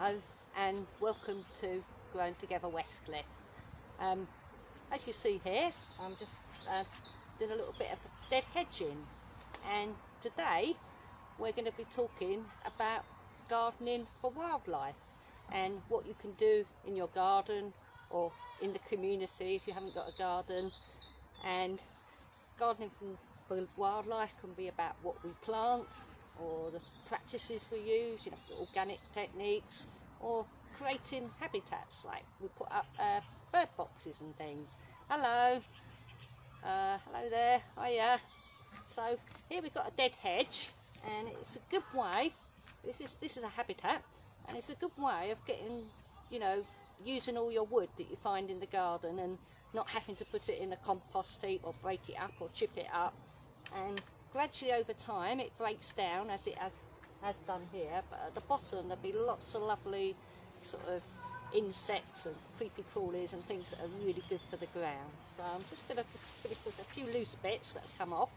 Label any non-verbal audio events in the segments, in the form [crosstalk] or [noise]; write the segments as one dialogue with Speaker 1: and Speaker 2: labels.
Speaker 1: Hello and welcome to Growing Together Westcliff. Um, as you see here, I'm just uh, doing a little bit of dead hedging and today we're going to be talking about gardening for wildlife and what you can do in your garden or in the community if you haven't got a garden and gardening for wildlife can be about what we plant or the practices we use, you know, organic techniques, or creating habitats like we put up uh, bird boxes and things. Hello, uh, hello there, hiya. So here we've got a dead hedge, and it's a good way. This is this is a habitat, and it's a good way of getting, you know, using all your wood that you find in the garden and not having to put it in a compost heap or break it up or chip it up and gradually over time it breaks down as it has, has done here but at the bottom there'll be lots of lovely sort of insects and creepy crawlies and things that are really good for the ground. So I'm just going to finish with a few loose bits that come off.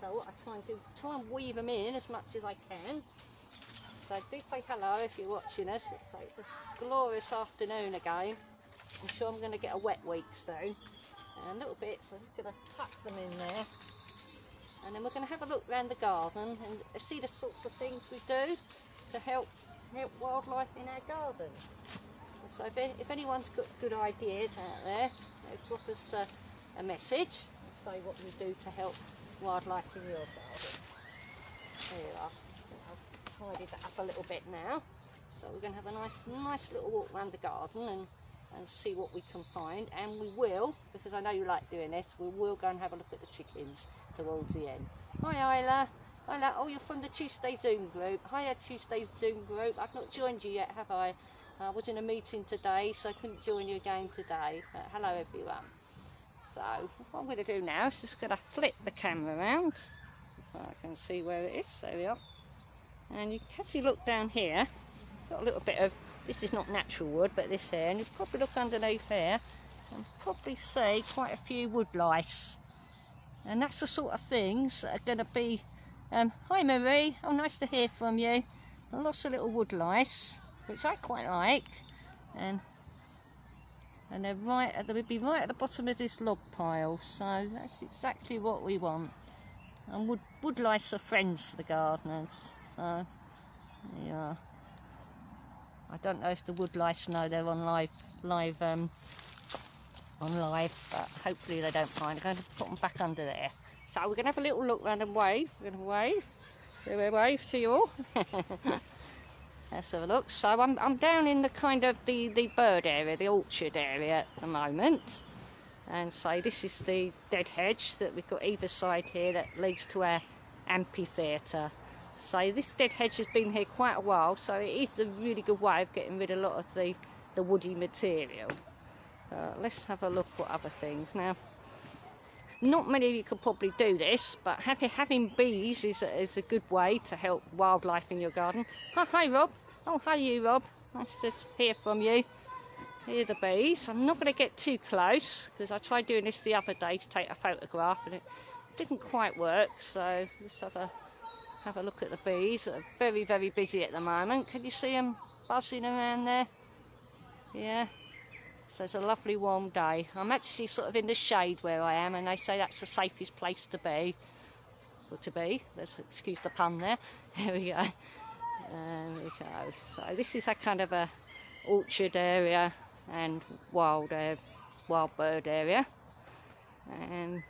Speaker 1: So what I try and do try and weave them in as much as I can. So do say hello if you're watching us. It's, it's a glorious afternoon again. I'm sure I'm going to get a wet week soon. And a little bit so I'm just going to tuck them in there and then we're going to have a look around the garden and see the sorts of things we do to help help wildlife in our garden. So if, if anyone's got good ideas out there, drop us a, a message say what we do to help wildlife in your garden. There you are. I've tidied that up a little bit now. So we're going to have a nice, nice little walk around the garden and and see what we can find and we will because I know you like doing this we will go and have a look at the chickens towards the end. Hi Isla. Isla oh you're from the Tuesday Zoom group. Hiya Tuesday Zoom group. I've not joined you yet have I? I was in a meeting today so I couldn't join you again today. But hello everyone. So what I'm going to do now is just going to flip the camera around. So I can see where it is. There we are. And you can actually look down here got a little bit of this is not natural wood, but this here, and you probably look underneath here and probably see quite a few wood lice. And that's the sort of things that are going to be... Um, hi Marie, oh nice to hear from you. Lots of little wood lice, which I quite like. And and they're right at, they'll be right at the bottom of this log pile, so that's exactly what we want. And wood, wood lice are friends for the gardeners, so yeah. I don't know if the wood lice know they're on live, live, um, on live, but hopefully they don't mind. I'm going to put them back under there. So we're going to have a little look around and wave. We're going to wave. So we wave to you all. [laughs] Let's have a look. So I'm, I'm down in the kind of the, the bird area, the orchard area at the moment. And so this is the dead hedge that we've got either side here that leads to our amphitheatre. So this dead hedge has been here quite a while, so it is a really good way of getting rid of a lot of the, the woody material. Uh, let's have a look at other things now. Not many of you could probably do this, but having, bees is a, is a good way to help wildlife in your garden. Hi, hi Rob. Oh, hi you Rob. Nice to hear from you. Here are the bees. I'm not going to get too close because I tried doing this the other day to take a photograph and it didn't quite work. So let's have a have a look at the bees that are very, very busy at the moment. Can you see them buzzing around there? Yeah. So it's a lovely warm day. I'm actually sort of in the shade where I am and they say that's the safest place to be. Or to be. Let's excuse the pun there. [laughs] There we go. There we go. So this is a kind of a orchard area and wild uh, wild bird area. And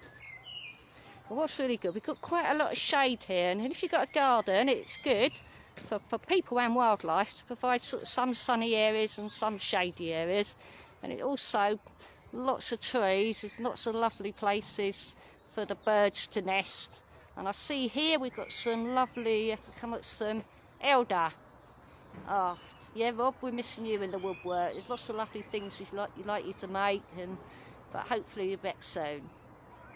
Speaker 1: what's really good, we've got quite a lot of shade here, and if you've got a garden, it's good for, for people and wildlife to provide sort of some sunny areas and some shady areas. And it also lots of trees, there's lots of lovely places for the birds to nest. And I see here we've got some lovely, if we come up some elder. Oh, yeah, Rob, we're missing you in the woodwork. There's lots of lovely things you'd like, you'd like you to make, and but hopefully you'll be back soon.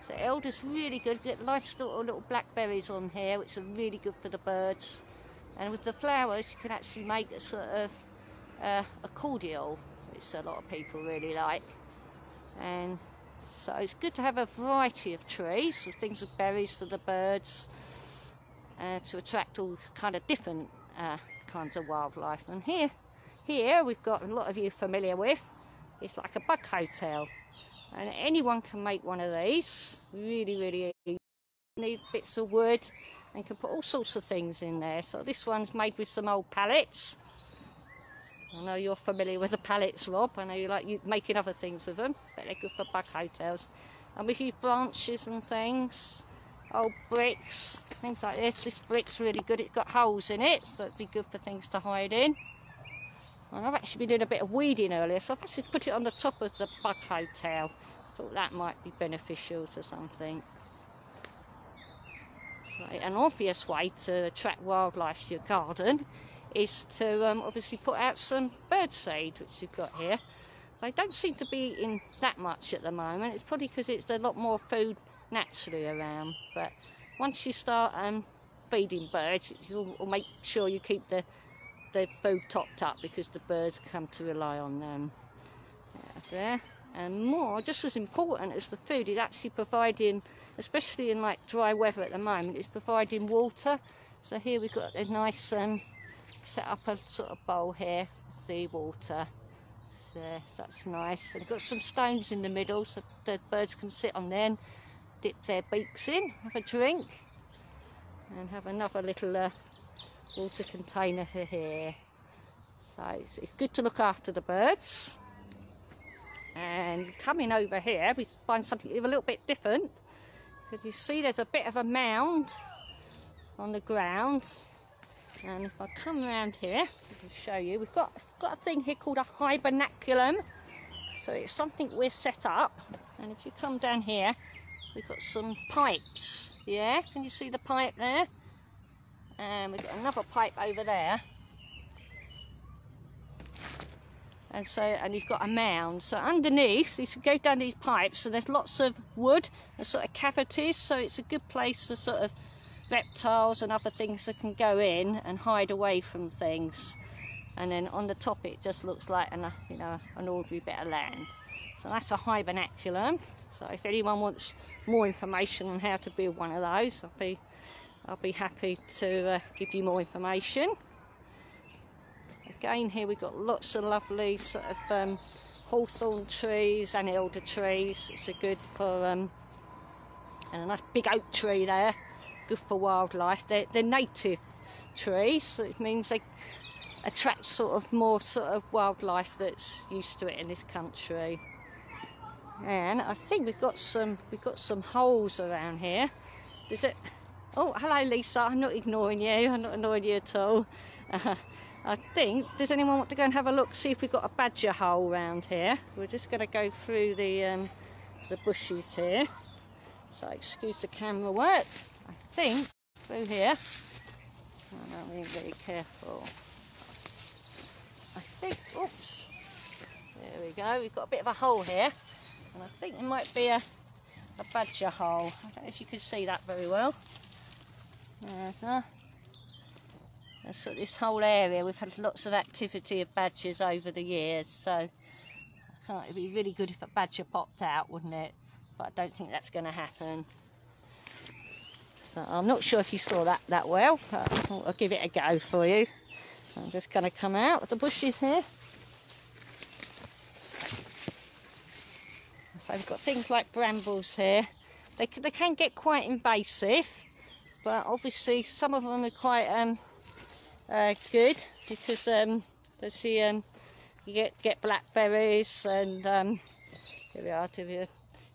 Speaker 1: So elder's really good. Get nice little, little blackberries on here, which are really good for the birds. And with the flowers, you can actually make a sort of uh, a cordial, which a lot of people really like. And so it's good to have a variety of trees, with things with berries for the birds, uh, to attract all kind of different uh, kinds of wildlife. And here, here we've got a lot of you familiar with. It's like a bug hotel. And anyone can make one of these. Really, really easy. Need bits of wood and can put all sorts of things in there. So this one's made with some old pallets. I know you're familiar with the pallets, Rob. I know you like you making other things with them, but they're good for bug hotels. And we use branches and things, old bricks, things like this. This brick's really good. It's got holes in it, so it'd be good for things to hide in. And I've actually been doing a bit of weeding earlier, so I've actually put it on the top of the bug hotel. Thought that might be beneficial to something. So, an obvious way to attract wildlife to your garden is to um, obviously put out some bird seed, which you've got here. They don't seem to be in that much at the moment. It's probably because it's a lot more food naturally around. But once you start um, feeding birds, you'll make sure you keep the the food topped up because the birds come to rely on them. There. And more, just as important as the food, is actually providing, especially in like dry weather at the moment, is providing water. So here we've got a nice um, set up a sort of bowl here the water. So that's nice. And got some stones in the middle so the birds can sit on and dip their beaks in, have a drink, and have another little uh, water container here. So it's, it's good to look after the birds. And coming over here, we find something a little bit different. Because you see there's a bit of a mound on the ground and if I come around here, I can show you, we've got, got a thing here called a hibernaculum. So it's something we're set up. And if you come down here, we've got some pipes. Yeah, can you see the pipe there? And we've got another pipe over there. And so, and you've got a mound. So underneath, you can go down these pipes. So there's lots of wood and sort of cavities. So it's a good place for sort of reptiles and other things that can go in and hide away from things. And then on the top it just looks like an, uh, you know, an ordinary bit of land. So that's a hibernaculum. So if anyone wants more information on how to build one of those, I'll be, I'll be happy to uh, give you more information. Again, here we've got lots of lovely sort of um, hawthorn trees and elder trees, which are good for, um, and a nice big oak tree there good for wildlife. They're, they're native trees, so it means they attract sort of more sort of wildlife that's used to it in this country. And I think we've got some we've got some holes around here. It? Oh, hello, Lisa. I'm not ignoring you. I'm not annoying you at all. Uh, [laughs] I think. Does anyone want to go and have a look? See if we've got a badger hole around here. We're just going to go through the um, the bushes here. So excuse the camera work. I think through here. I'm being very careful. I think, oops, there we go. We've got a bit of a hole here, and I think it might be a, a badger hole. I don't know if you can see that very well. There's this whole area, we've had lots of activity of badgers over the years, so it'd be really good if a badger popped out, wouldn't it? But I don't think that's going to happen. I'm not sure if you saw that that well, but I'll give it a go for you. I'm just going to come out of the bushes here. So we've got things like brambles here. They, they can get quite invasive, but obviously some of them are quite um, uh, good because um, see, um, you get, get blackberries and um, here we are, to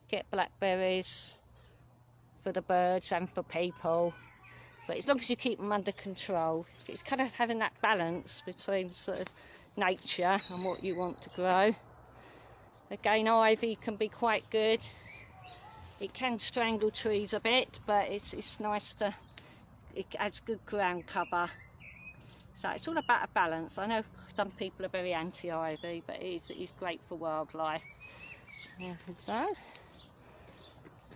Speaker 1: get blackberries for the birds and for people. But as long as you keep them under control, it's kind of having that balance between sort of nature and what you want to grow. Again, ivy can be quite good. It can strangle trees a bit, but it's, it's nice to, it adds good ground cover. So it's all about a balance. I know some people are very anti-ivy, but it is, it is great for wildlife. There we go.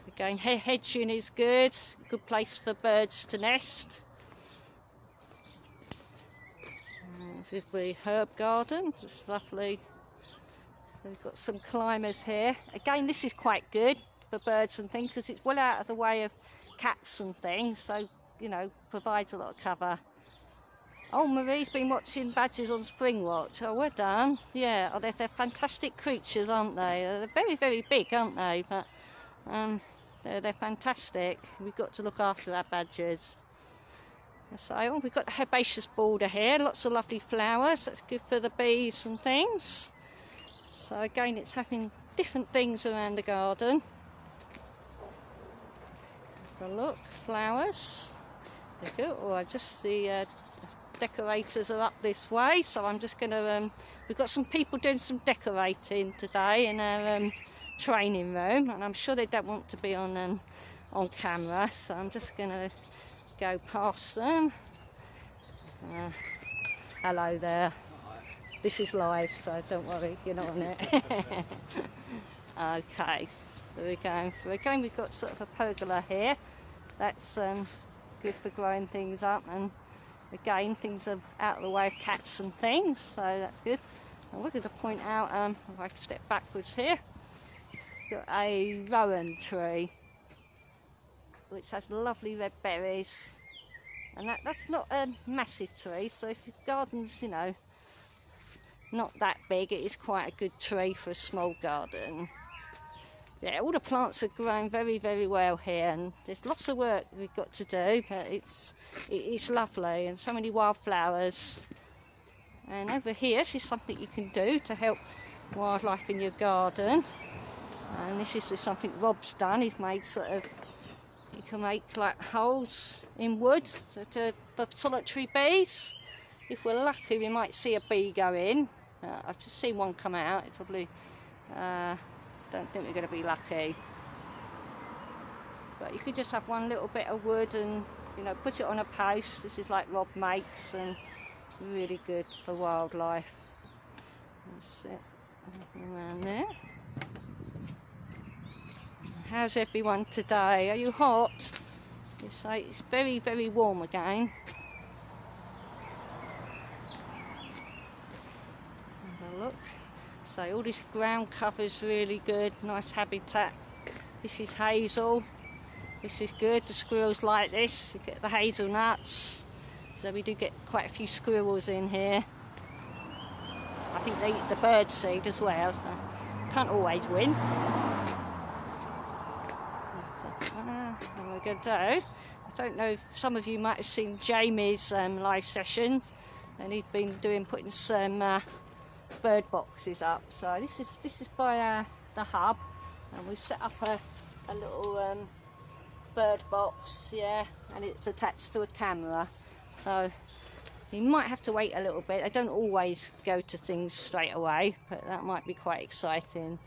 Speaker 1: Again, hedging is good, good place for birds to nest. This is the herb garden, it's lovely. We've got some climbers here. Again, this is quite good for birds and things because it's well out of the way of cats and things, so you know, provides a lot of cover. Oh, Marie's been watching badgers on Springwatch. Oh, well done. Yeah, oh, they're, they're fantastic creatures, aren't they? They're very, very big, aren't they? But um, they're, they're fantastic. We've got to look after our badgers. So oh, we've got the herbaceous border here, lots of lovely flowers. That's good for the bees and things. So again, it's having different things around the garden. A look, flowers. Oh, I just the uh, decorators are up this way, so I'm just going to. Um, we've got some people doing some decorating today in our um, training room, and I'm sure they don't want to be on um, on camera, so I'm just going to go past them. Uh, hello there. This is live, so don't worry, you're not on it. [laughs] okay, so we're going. Again, we've got sort of a pergola here. That's um, good for growing things up and again things are out of the way of cats and things so that's good. I wanted to point out? Um, if I step backwards here. Got a rowan tree which has lovely red berries. And that, that's not a massive tree so if your garden's you know not that big it is quite a good tree for a small garden yeah, all the plants are growing very, very well here, and there's lots of work we've got to do, but it's it's lovely, and so many wildflowers. And over here, this is something you can do to help wildlife in your garden. And this is something Rob's done. He's made sort of you can make like holes in wood to, for solitary bees. If we're lucky, we might see a bee go in. Uh, I've just seen one come out. It probably. Uh, don't think we're going to be lucky. But you could just have one little bit of wood and, you know, put it on a post. This is like Rob makes and really good for wildlife. That's it. Around there. How's everyone today? Are you hot? You say it's very, very warm again. Have a look. So all this ground cover is really good, nice habitat. This is hazel. This is good. The squirrels like this. You get the hazelnuts. So we do get quite a few squirrels in here. I think they eat the bird seed as well. So can't always win. We're. I don't know if some of you might have seen Jamie's um, live sessions, and he's been doing putting some uh, bird boxes up. So this is this is by uh, the hub, and we set up a, a little um, bird box, yeah, and it's attached to a camera. So you might have to wait a little bit. I don't always go to things straight away, but that might be quite exciting.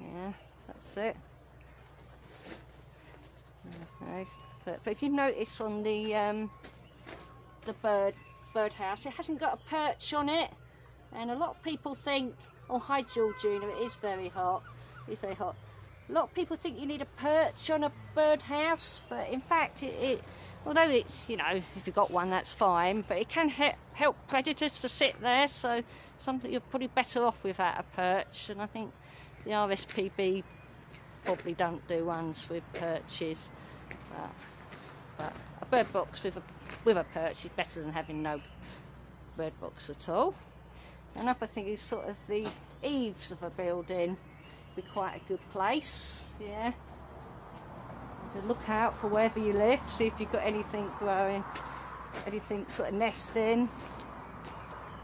Speaker 1: Yeah, that's it. Okay. But, but if you notice on the um, the bird birdhouse, it hasn't got a perch on it. And a lot of people think, oh hi Georgina, it is very hot. It's very hot. A lot of people think you need a perch on a birdhouse, but in fact, it, it although it's you know if you've got one that's fine, but it can he help predators to sit there. So something you're probably better off without a perch. And I think the RSPB probably don't do ones with perches. But, but a bird box with a with a perch is better than having no bird box at all. Another thing is sort of the eaves of a building be quite a good place, yeah. To look out for wherever you live, see if you've got anything growing, anything sort of nesting.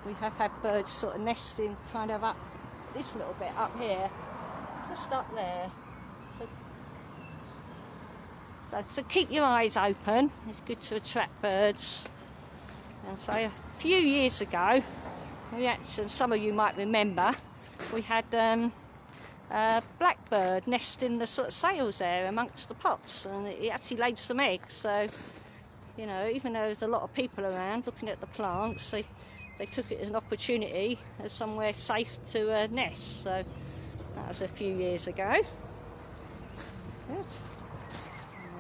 Speaker 1: We have had birds sort of nesting kind of up this little bit up here, just up there. So, so, so keep your eyes open. It's good to attract birds. And so a few years ago, we actually, some of you might remember, we had um, a blackbird nest in the sort of sails there amongst the pots, and it actually laid some eggs. So, you know, even though there's a lot of people around looking at the plants, they, they took it as an opportunity as somewhere safe to uh, nest. So that was a few years ago. Good.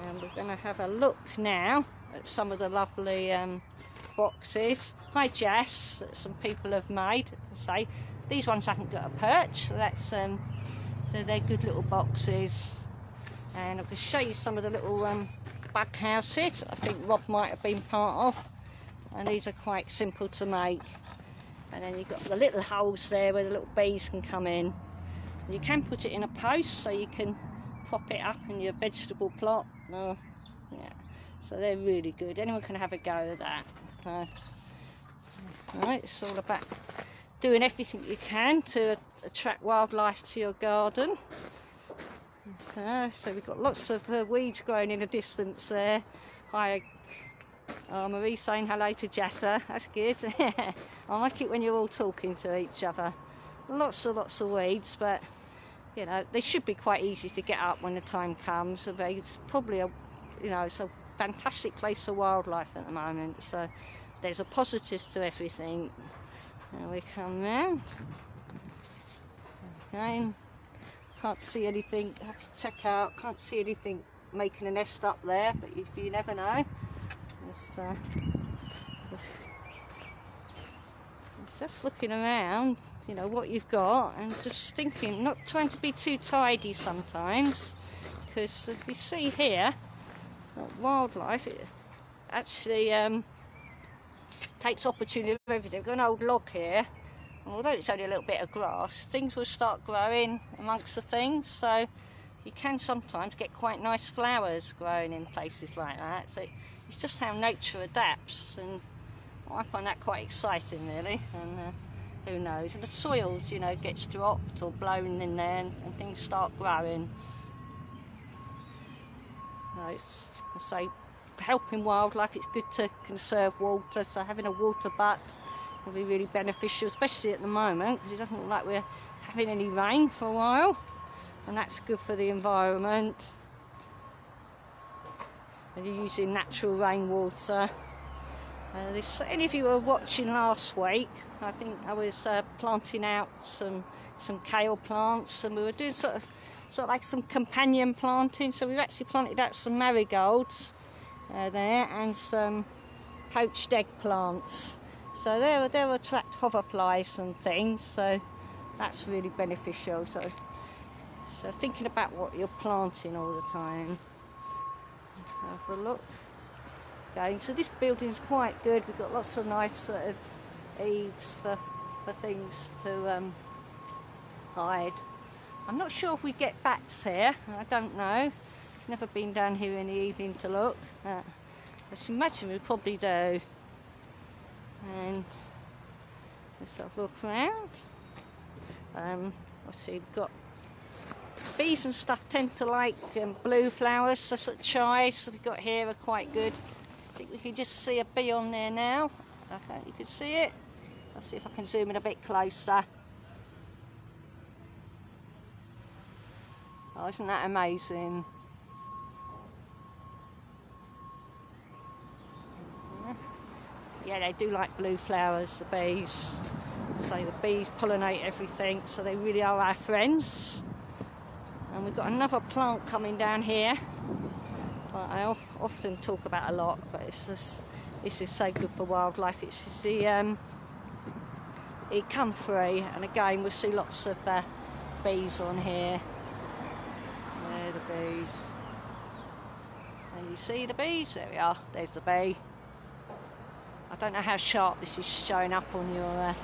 Speaker 1: And we're going to have a look now at some of the lovely um, boxes. Hi Jess, that some people have made. Say these ones haven't got a perch, so that's um, so they're good little boxes. And I can show you some of the little um, bug houses. I think Rob might have been part of. and these are quite simple to make. And then you've got the little holes there where the little bees can come in. And you can put it in a post so you can prop it up in your vegetable plot. Oh, yeah. So they're really good. Anyone can have a go at that. Uh, it's all about doing everything you can to attract wildlife to your garden. Okay, so we've got lots of uh, weeds growing in the distance there. Hi, oh, Marie saying hello to Jessa. That's good. [laughs] I like it when you're all talking to each other. Lots and lots of weeds, but you know they should be quite easy to get up when the time comes. It's probably a, you know, it's a fantastic place for wildlife at the moment. So there's a positive to everything. There we come round. Again, can't see anything. Have to check out. Can't see anything making a nest up there, but you, you never know. It's, uh, just looking around, you know, what you've got, and just thinking, not trying to be too tidy sometimes, because if you see here, wildlife, it actually um, takes opportunity of everything. We've got an old log here, and although it's only a little bit of grass, things will start growing amongst the things. So you can sometimes get quite nice flowers growing in places like that. So it's just how nature adapts, and I find that quite exciting, really. And uh, who knows? And the soil, you know, gets dropped or blown in there, and, and things start growing. You it's, I say, helping wildlife. It's good to conserve water, so having a water butt will be really beneficial, especially at the moment because it doesn't look like we're having any rain for a while, and that's good for the environment. And you're using natural rainwater. Uh, this, any of you were watching last week, I think I was uh, planting out some some kale plants, and we were doing sort of sort of like some companion planting. So we've actually planted out some marigolds uh, there and some poached eggplants. So they'll, they'll attract hoverflies and things, so that's really beneficial. So, so thinking about what you're planting all the time. Have a look. Going. So this building's quite good. We've got lots of nice sort of eaves for, for things to um, hide. I'm not sure if we get bats here. I don't know. Never been down here in the evening to look. Uh, I should imagine we probably do. And let's have a look around. Um, see, we've got bees and stuff tend to like um, blue flowers, so sort of chives we've got here are quite good. I think we can just see a bee on there now. Okay, you can see it. I'll see if I can zoom in a bit closer. Oh, isn't that amazing? Yeah, they do like blue flowers, the bees. So the bees pollinate everything, so they really are our friends. And we've got another plant coming down here. I often talk about a lot, but it's just this is so good for wildlife. It's just the um, it comfrey, and again we'll see lots of uh, bees on here. There, the bees. And you see the bees? There we are. There's the bee. I don't know how sharp this is showing up on your uh,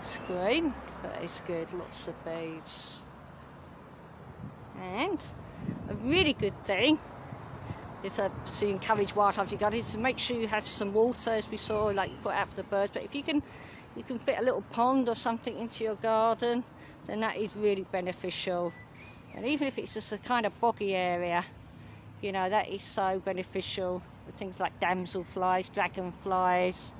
Speaker 1: screen, but it's good, lots of bees. And a really good thing is uh, to encourage wildlife to garden is to make sure you have some water, as we saw, like you put out for the birds. But if you can, you can fit a little pond or something into your garden, then that is really beneficial. And even if it's just a kind of boggy area, you know, that is so beneficial things like damselflies, dragonflies.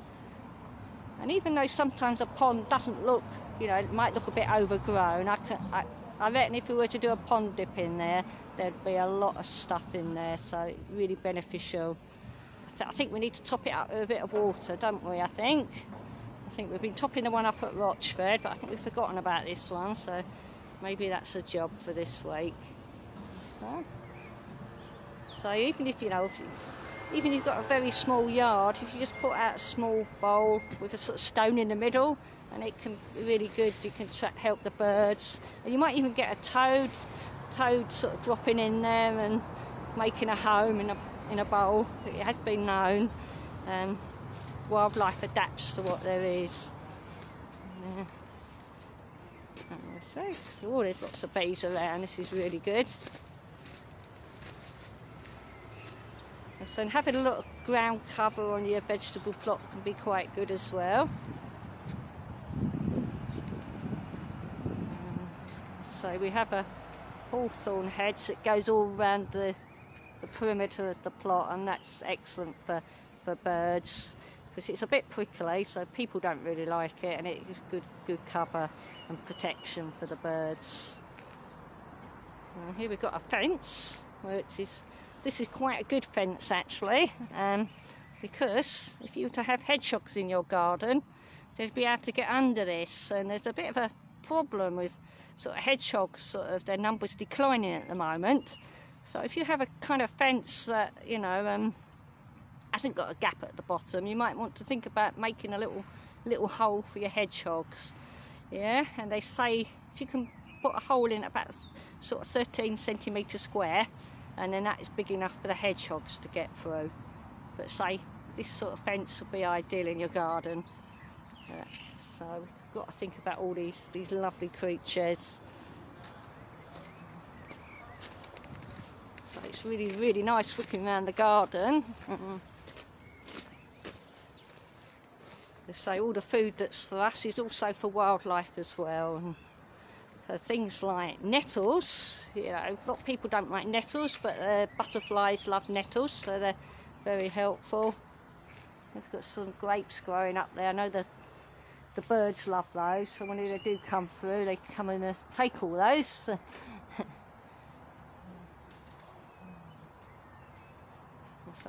Speaker 1: And even though sometimes a pond doesn't look, you know, it might look a bit overgrown, I, can, I, I reckon if we were to do a pond dip in there, there'd be a lot of stuff in there, so really beneficial. I think we need to top it up with a bit of water, don't we, I think? I think we've been topping the one up at Rochford, but I think we've forgotten about this one, so maybe that's a job for this week. So, so even if, you know, if even if you've got a very small yard, if you just put out a small bowl with a sort of stone in the middle, and it can be really good. You can help the birds, and you might even get a toad, toad sort of dropping in there and making a home in a in a bowl. It has been known um, wildlife adapts to what there is. Yeah. Oh, there's lots of bees around. This is really good. So and having a lot of ground cover on your vegetable plot can be quite good as well. So we have a hawthorn hedge that goes all around the, the perimeter of the plot and that's excellent for, for birds because it's a bit prickly so people don't really like it and it's good good cover and protection for the birds. And here we've got a fence which is this is quite a good fence actually um, because if you were to have hedgehogs in your garden they'd be able to get under this and there's a bit of a problem with sort of hedgehogs sort of their numbers declining at the moment. So if you have a kind of fence that you know um, hasn't got a gap at the bottom you might want to think about making a little little hole for your hedgehogs yeah? And they say if you can put a hole in about sort of 13 centimetre square and then that is big enough for the hedgehogs to get through. But say this sort of fence would be ideal in your garden. Uh, so we've got to think about all these these lovely creatures. So it's really really nice looking around the garden. -hmm. they say all the food that's for us is also for wildlife as well so things like nettles, you know, a lot of people don't like nettles, but uh, butterflies love nettles, so they're very helpful. We've got some grapes growing up there. I know the the birds love those, so when they do come through, they come and uh, take all those. [laughs] so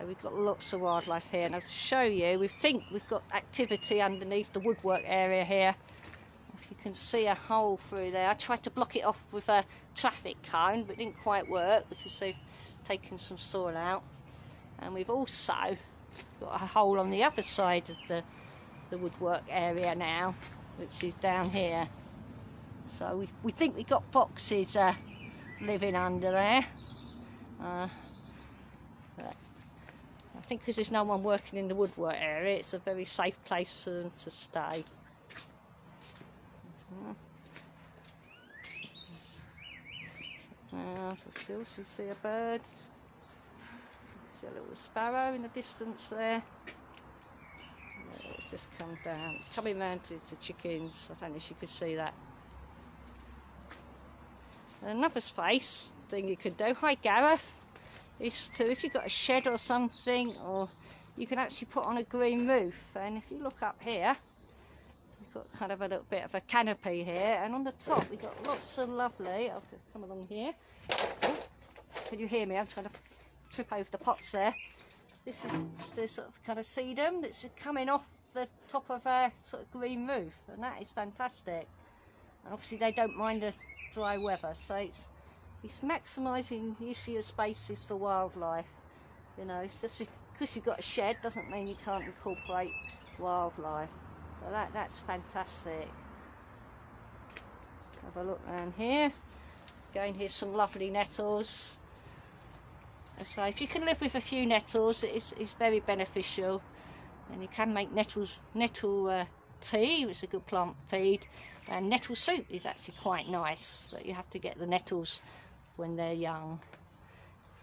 Speaker 1: we've got lots of wildlife here, and I'll show you. We think we've got activity underneath the woodwork area here can see a hole through there. I tried to block it off with a traffic cone, but it didn't quite work because they've taken some soil out. And we've also got a hole on the other side of the, the woodwork area now, which is down here. So we, we think we've got foxes uh, living under there. Uh, I think because there's no one working in the woodwork area, it's a very safe place for them to stay. Now, to still see a bird. See a little sparrow in the distance there. It's just come down. It's coming round to the chickens. I don't know if you could see that. Another space thing you could do. Hi Gareth. Is to if you've got a shed or something, or you can actually put on a green roof. And if you look up here, got kind of a little bit of a canopy here and on the top we've got lots of lovely I'll come along here. Oh, can you hear me? I'm trying to trip over the pots there. This is the sort of kind of sedum that's coming off the top of our sort of green roof and that is fantastic. And obviously they don't mind the dry weather so it's it's maximising use of spaces for wildlife. You know just because you've got a shed doesn't mean you can't incorporate wildlife so that, that's fantastic. Have a look around here. Again, here's some lovely nettles. So if you can live with a few nettles, it's, it's very beneficial. And you can make nettles, nettle uh, tea, which is a good plant feed. And nettle soup is actually quite nice, but you have to get the nettles when they're young.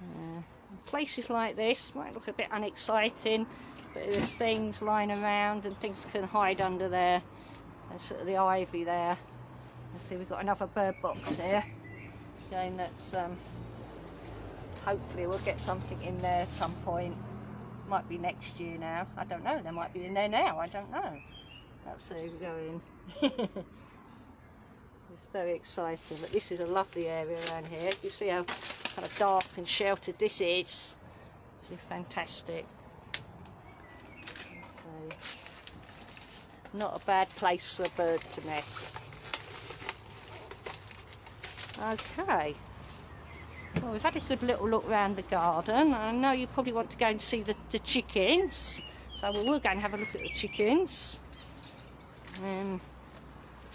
Speaker 1: Uh, places like this might look a bit unexciting, but there's things lying around and things can hide under there. There's sort of the ivy there. You see we've got another bird box here. Again, that's um, hopefully we'll get something in there at some point. Might be next year now. I don't know. They might be in there now. I don't know. Let's see. We go in. [laughs] it's very exciting. But this is a lovely area around here. You see how kind of dark and sheltered this is. It's fantastic. So, not a bad place for a bird to nest. Okay. Well, we've had a good little look around the garden. I know you probably want to go and see the, the chickens. So we will go and have a look at the chickens. Um,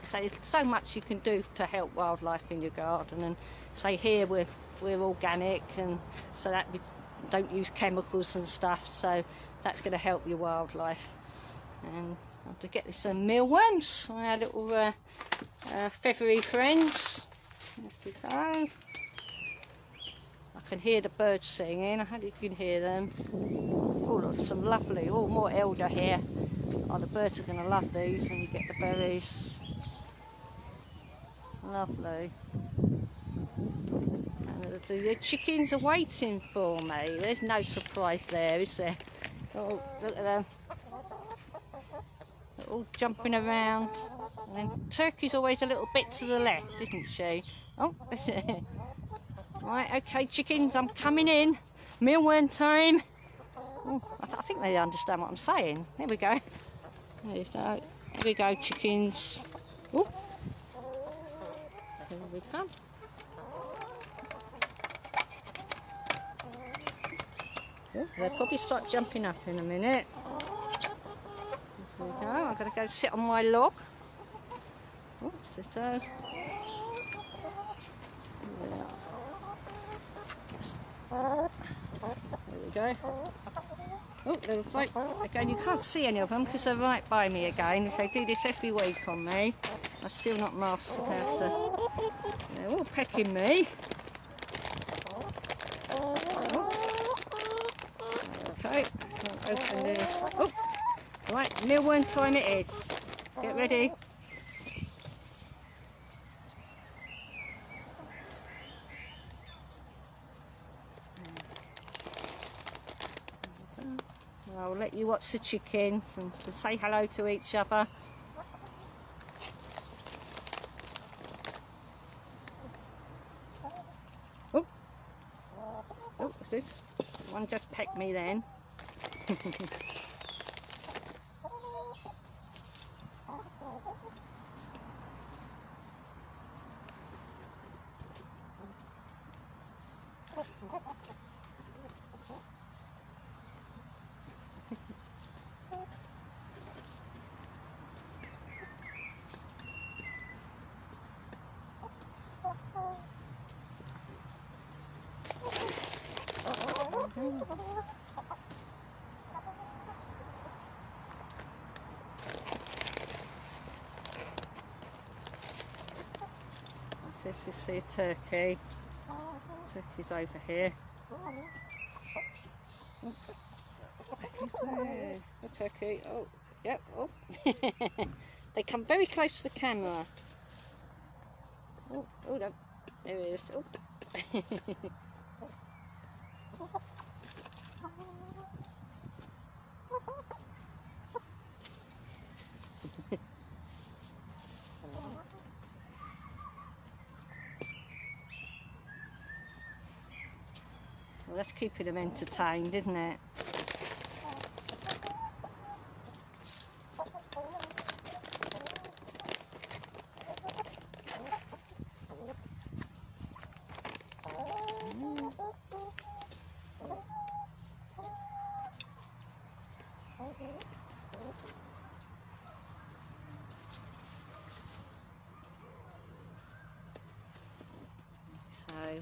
Speaker 1: so there's so much you can do to help wildlife in your garden. And say here we're we're organic, and so that we don't use chemicals and stuff. So that's going to help your wildlife. And I have to get some mealworms, our little uh, uh, feathery friends. I can hear the birds singing. I hope you can hear them. Oh, look, some lovely, oh, more elder here. Oh, the birds are going to love these when you get the berries. Lovely. The chickens are waiting for me. There's no surprise there, is there? Oh, look at them. They're all jumping around. And Turkey's always a little bit to the left, isn't she? Oh, [laughs] right, okay, chickens, I'm coming in. Mealworm time. Oh, I, th I, think they understand what I'm saying. There we go. There we go, there we go chickens. Oh, here we come. They'll probably start jumping up in a minute. There we go. I'm going to go sit on my log. Oh, sit there. There we go. Oh, they're right. Again, you can't see any of them because they're right by me again. If they do this every week on me, I'm still not mastered how to... They're all pecking me. Okay, open the... Oh, right, mealworm time it is. Get ready. I'll let you watch the chickens and say hello to each other. Oh, oh, this? One just pecked me then. Oh, This is the turkey. Oh, Turkey's over here. Oh, the oh. turkey. Oh, yep. Oh. [laughs] they come very close to the camera. Oh, oh no. There it is. Oh. [laughs] well, that's keeping them entertained, isn't it?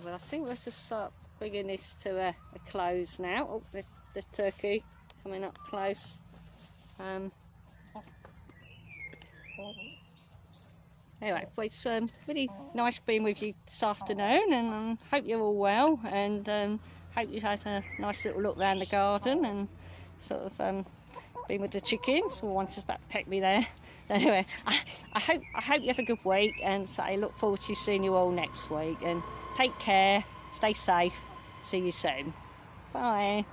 Speaker 1: well I think let's just start bringing this to a close now. Oh, the, the, turkey coming up close. Um, anyway, well, it's um, really nice being with you this afternoon and um, hope you're all well and um, hope you've had a nice little look around the garden and sort of um, been with the chickens. Well, one just about pecked me there. [laughs] anyway, I, I, hope I hope you have a good week, and so I look forward to seeing you all next week. And take care, stay safe. See you soon. Bye.